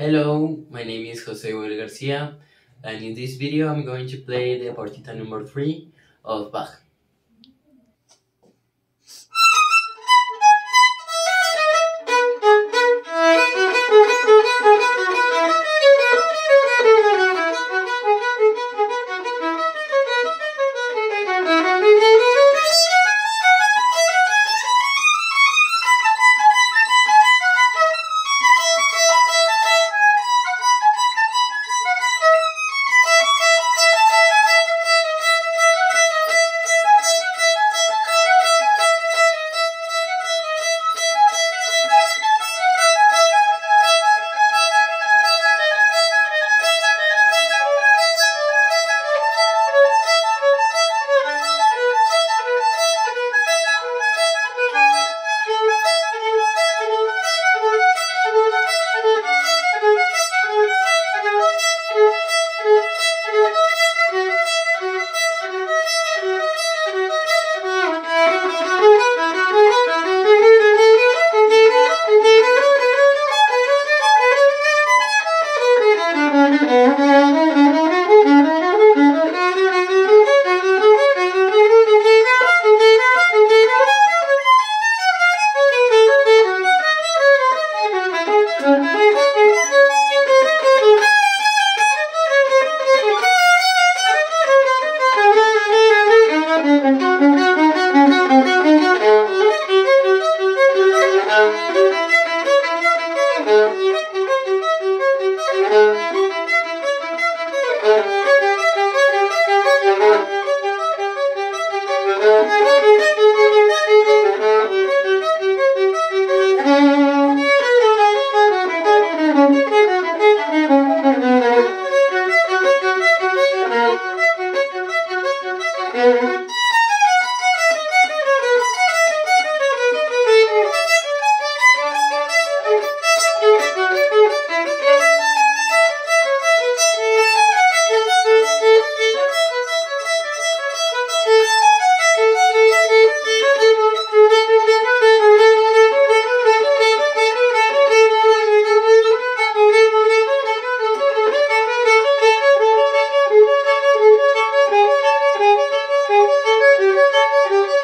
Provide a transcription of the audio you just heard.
Hello, my name is Jose Joel Garcia and in this video I'm going to play the partita number 3 of Bach. Música